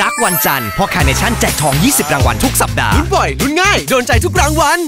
รักวันจันทร์พ่อคาเนชั่นแจกทอง 20 รางวัลทุกสัปดาห์ลุ้นบ่อยลุ้นง่าย โดนใจทุกรางวัล